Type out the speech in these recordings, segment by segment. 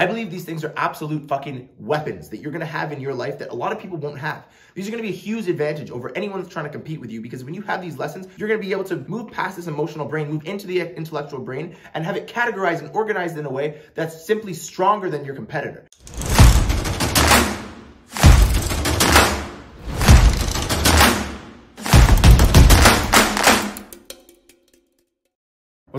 I believe these things are absolute fucking weapons that you're gonna have in your life that a lot of people won't have. These are gonna be a huge advantage over anyone that's trying to compete with you because when you have these lessons, you're gonna be able to move past this emotional brain, move into the intellectual brain, and have it categorized and organized in a way that's simply stronger than your competitor.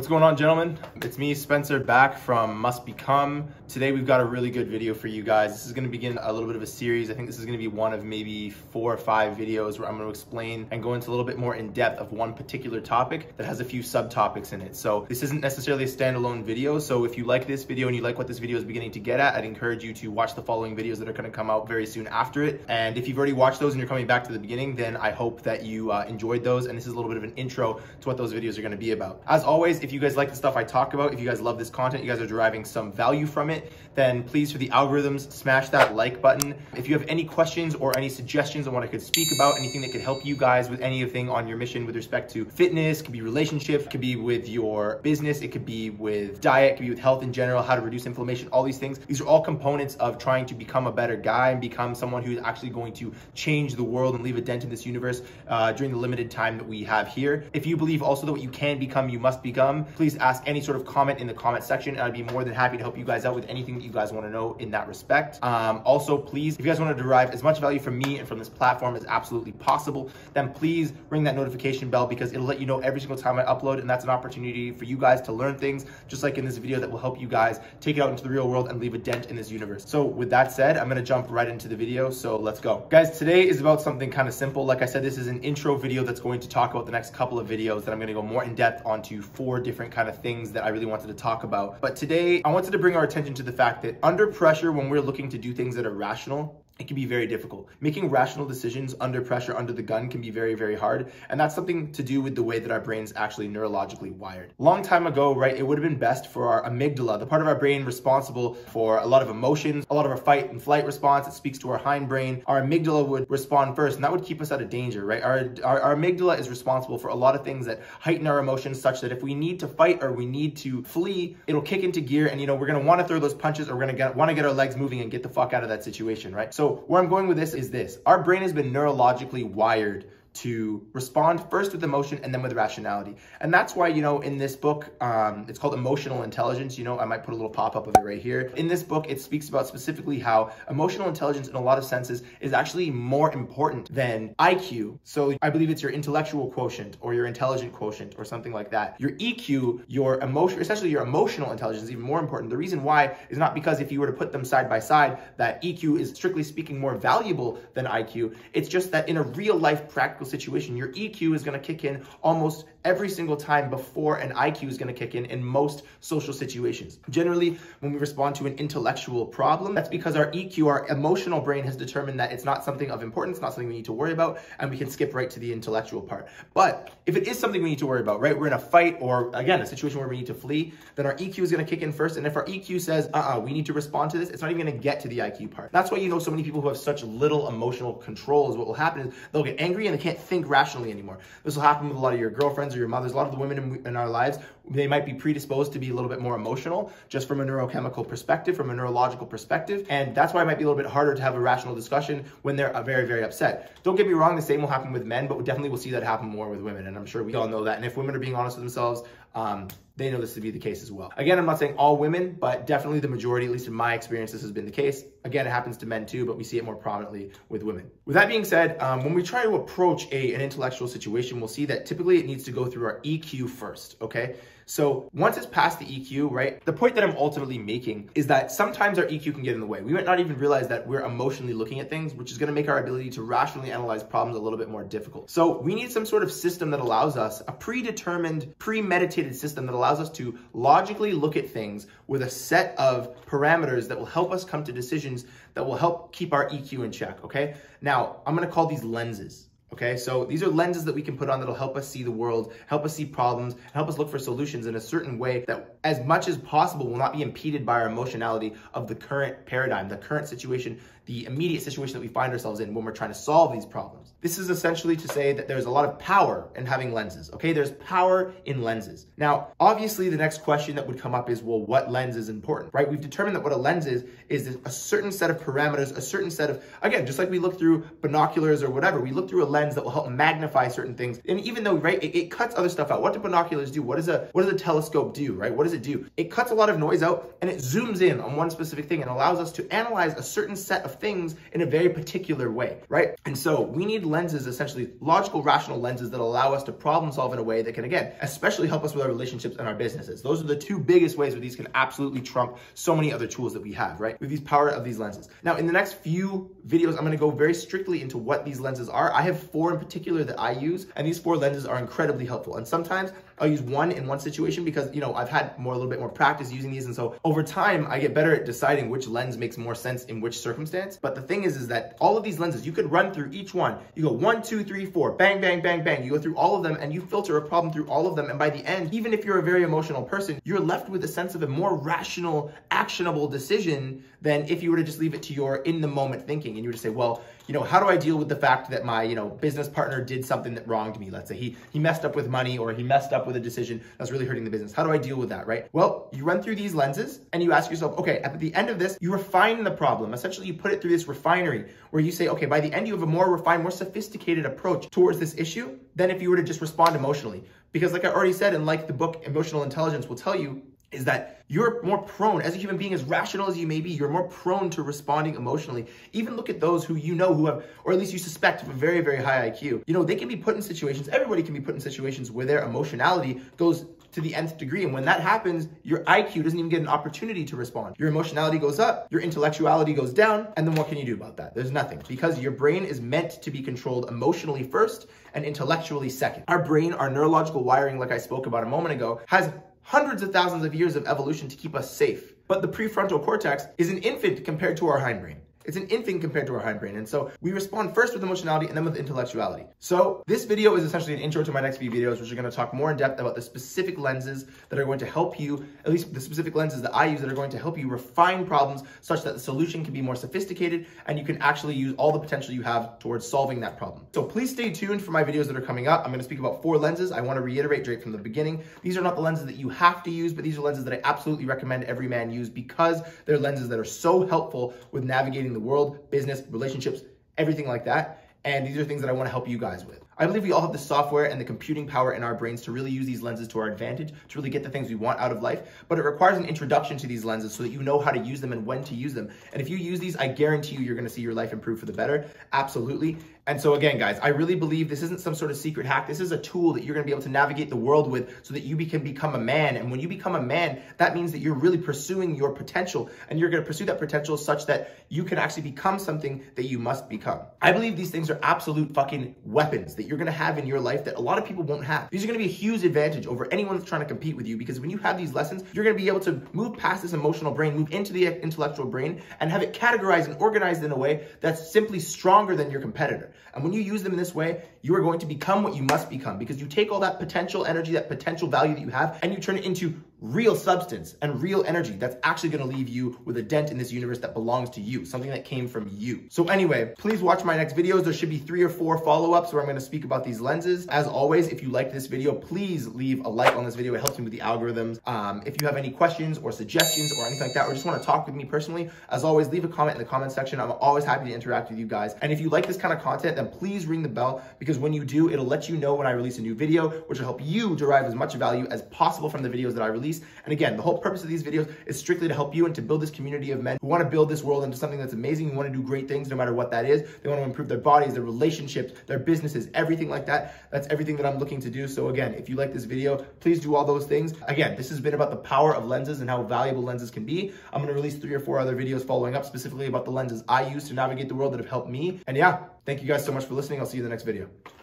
What's going on, gentlemen? It's me, Spencer, back from Must Become. Today we've got a really good video for you guys. This is gonna begin a little bit of a series. I think this is gonna be one of maybe four or five videos where I'm gonna explain and go into a little bit more in depth of one particular topic that has a few subtopics in it. So this isn't necessarily a standalone video. So if you like this video and you like what this video is beginning to get at, I'd encourage you to watch the following videos that are gonna come out very soon after it. And if you've already watched those and you're coming back to the beginning, then I hope that you uh, enjoyed those. And this is a little bit of an intro to what those videos are gonna be about. As always, if you guys like the stuff I talk about, if you guys love this content, you guys are deriving some value from it, then please for the algorithms, smash that like button. If you have any questions or any suggestions on what I could speak about, anything that could help you guys with anything on your mission with respect to fitness, could be relationship, could be with your business, it could be with diet, could be with health in general, how to reduce inflammation, all these things. These are all components of trying to become a better guy and become someone who's actually going to change the world and leave a dent in this universe uh, during the limited time that we have here. If you believe also that what you can become, you must become, please ask any sort of comment in the comment section and I'd be more than happy to help you guys out with anything that you guys want to know in that respect. Um, also, please, if you guys want to derive as much value from me and from this platform as absolutely possible, then please ring that notification bell because it'll let you know every single time I upload and that's an opportunity for you guys to learn things just like in this video that will help you guys take it out into the real world and leave a dent in this universe. So with that said, I'm going to jump right into the video. So let's go. Guys, today is about something kind of simple. Like I said, this is an intro video that's going to talk about the next couple of videos that I'm going to go more in depth onto four different kind of things that I really wanted to talk about. But today I wanted to bring our attention to the fact that under pressure, when we're looking to do things that are rational, it can be very difficult. Making rational decisions under pressure, under the gun can be very, very hard. And that's something to do with the way that our brain's actually neurologically wired. Long time ago, right, it would have been best for our amygdala, the part of our brain responsible for a lot of emotions, a lot of our fight and flight response. It speaks to our hindbrain. Our amygdala would respond first, and that would keep us out of danger, right? Our, our, our amygdala is responsible for a lot of things that heighten our emotions such that if we need to fight or we need to flee, it'll kick into gear and, you know, we're want to throw those punches or we're to want to get our legs moving and get the fuck out of that situation, right? So where I'm going with this is this. Our brain has been neurologically wired to respond first with emotion and then with rationality. And that's why, you know, in this book, um, it's called Emotional Intelligence. You know, I might put a little pop-up of it right here. In this book, it speaks about specifically how emotional intelligence in a lot of senses is actually more important than IQ. So I believe it's your intellectual quotient or your intelligent quotient or something like that. Your EQ, your emotion, essentially your emotional intelligence is even more important. The reason why is not because if you were to put them side by side, that EQ is strictly speaking more valuable than IQ. It's just that in a real life practical situation, your EQ is going to kick in almost every single time before an IQ is going to kick in in most social situations. Generally, when we respond to an intellectual problem, that's because our EQ, our emotional brain has determined that it's not something of importance, not something we need to worry about, and we can skip right to the intellectual part. But if it is something we need to worry about, right, we're in a fight or again, a situation where we need to flee, then our EQ is going to kick in first. And if our EQ says, uh-uh, we need to respond to this, it's not even going to get to the IQ part. That's why you know so many people who have such little emotional control is what will happen is they'll get angry and they can't can't think rationally anymore. This will happen with a lot of your girlfriends or your mothers. A lot of the women in, in, our lives, they might be predisposed to be a little bit more emotional just from a neurochemical perspective, from a neurological perspective. And that's why it might be a little bit harder to have a rational discussion when they're uh, very, very upset. Don't get me wrong, the same will happen with men, but definitely we definitely will see that happen more with women. And I'm sure we all know that. And if women are being honest with themselves, um, they know this to be the case as well. Again, I'm not saying all women, but definitely the majority, at least in my experience, this has been the case. Again, it happens to men too, but we see it more prominently with women. With that being said, um, when we try to approach a, an intellectual situation, we'll see that typically it needs to go through our EQ first, okay? So once it's past the EQ, right, the point that I'm ultimately making is that sometimes our EQ can get in the way. We might not even realize that we're emotionally looking at things, which is gonna make our ability to rationally analyze problems a little bit more difficult. So we need some sort of system that allows us, a predetermined, premeditated system that allows us to logically look at things with a set of parameters that will help us come to decisions that will help keep our EQ in check, okay? Now, I'm gonna call these lenses. Okay, so these are lenses that we can put on that'll help us see the world, help us see problems, help us look for solutions in a certain way that as much as possible, will not be impeded by our emotionality of the current paradigm, the current situation, the immediate situation that we find ourselves in when we're trying to solve these problems. This is essentially to say that there's a lot of power in having lenses, okay? There's power in lenses. Now, obviously, the next question that would come up is, well, what lens is important, right? We've determined that what a lens is, is a certain set of parameters, a certain set of, again, just like we look through binoculars or whatever, we look through a lens that will help magnify certain things. And even though, right, it, it cuts other stuff out. What do binoculars do? What does a, what does a telescope do, right? What does it do? It cuts a lot of noise out and it zooms in on one specific thing and allows us to analyze a certain set of things in a very particular way, right? And so we need lenses, essentially logical, rational lenses that allow us to problem solve in a way that can, again, especially help us with our relationships and our businesses. Those are the two biggest ways where these can absolutely trump so many other tools that we have, right? With these power of these lenses. Now, in the next few videos, I'm gonna go very strictly into what these lenses are. I have four in particular that I use, and these four lenses are incredibly helpful. And sometimes I'll use one in one situation because, you know, I've had more, a little bit more practice using these. And so over time, I get better at deciding which lens makes more sense in which circumstance. But the thing is, is that all of these lenses, you could run through each one. You go one, two, three, four, bang, bang, bang, bang. You go through all of them and you filter a problem through all of them. And by the end, even if you're a very emotional person, you're left with a sense of a more rational, actionable decision than if you were to just leave it to your in the moment thinking and you were to say, well, you know, how do I deal with the fact that my, you know, business partner did something that wronged me? Let's say he, he messed up with money or he messed up with a decision that's really hurting the business. How do I deal with that, right? Well, you run through these lenses and you ask yourself, okay, at the end of this, you refine the problem. Essentially, you put it through this refinery where you say, okay, by the end, you have a more refined, more sophisticated approach towards this issue than if you were to just respond emotionally. Because like I already said, and like the book Emotional Intelligence will tell you, is that you're more prone, as a human being, as rational as you may be, you're more prone to responding emotionally. Even look at those who you know who have, or at least you suspect, have a very, very high IQ. You know, they can be put in situations, everybody can be put in situations where their emotionality goes to the nth degree. And when that happens, your IQ doesn't even get an opportunity to respond. Your emotionality goes up, your intellectuality goes down, and then what can you do about that? There's nothing because your brain is meant to be controlled emotionally first and intellectually second. Our brain, our neurological wiring, like I spoke about a moment ago, has hundreds of thousands of years of evolution to keep us safe. But the prefrontal cortex is an infant compared to our hindbrain. It's an infant compared to our hindbrain. And so we respond first with emotionality and then with intellectuality. So this video is essentially an intro to my next few videos, which are going to talk more in depth about the specific lenses that are going to help you, at least the specific lenses that I use that are going to help you refine problems such that the solution can be more sophisticated and you can actually use all the potential you have towards solving that problem. So please stay tuned for my videos that are coming up. I'm going to speak about four lenses. I want to reiterate straight from the beginning. These are not the lenses that you have to use, but these are lenses that I absolutely recommend every man use because they're lenses that are so helpful with navigating the world, business, relationships, everything like that. And these are things that I want to help you guys with. I believe we all have the software and the computing power in our brains to really use these lenses to our advantage, to really get the things we want out of life. But it requires an introduction to these lenses so that you know how to use them and when to use them. And if you use these, I guarantee you, you're to see your life improve for the better. Absolutely. And so again, guys, I really believe this isn't some sort of secret hack. This is a tool that you're going to be able to navigate the world with so that you can become a man. And when you become a man, that means that you're really pursuing your potential and you're going to pursue that potential such that you can actually become something that you must become. I believe these things are absolute fucking weapons that you're to have in your life that a lot of people won't have. These are to be a huge advantage over anyone that's trying to compete with you because when you have these lessons, you're to be able to move past this emotional brain, move into the intellectual brain and have it categorized and organized in a way that's simply stronger than your competitor. And when you use them in this way, you are going to become what you must become because you take all that potential energy, that potential value that you have, and you turn it into real substance and real energy that's actually going to leave you with a dent in this universe that belongs to you, something that came from you. So anyway, please watch my next videos. There should be three or four follow-ups where I'm going to speak about these lenses. As always, if you liked this video, please leave a like on this video. It helps me with the algorithms. Um, if you have any questions or suggestions or anything like that, or just want to talk with me personally, as always, leave a comment in the comment section. I'm always happy to interact with you guys. And if you like this kind of content, then please ring the bell because when you do, it'll let you know when I release a new video, which will help you derive as much value as possible from the videos that I release. And again, the whole purpose of these videos is strictly to help you and to build this community of men who want to build this world into something that's amazing, who want to do great things no matter what that is. They want to improve their bodies, their relationships, their businesses, everything like that. That's everything that I'm looking to do. So again, if you like this video, please do all those things. Again, this has been about the power of lenses and how valuable lenses can be. I'm going to release three or four other videos following up specifically about the lenses I use to navigate the world that have helped me. And yeah, thank you guys so much for listening. I'll see you in the next video.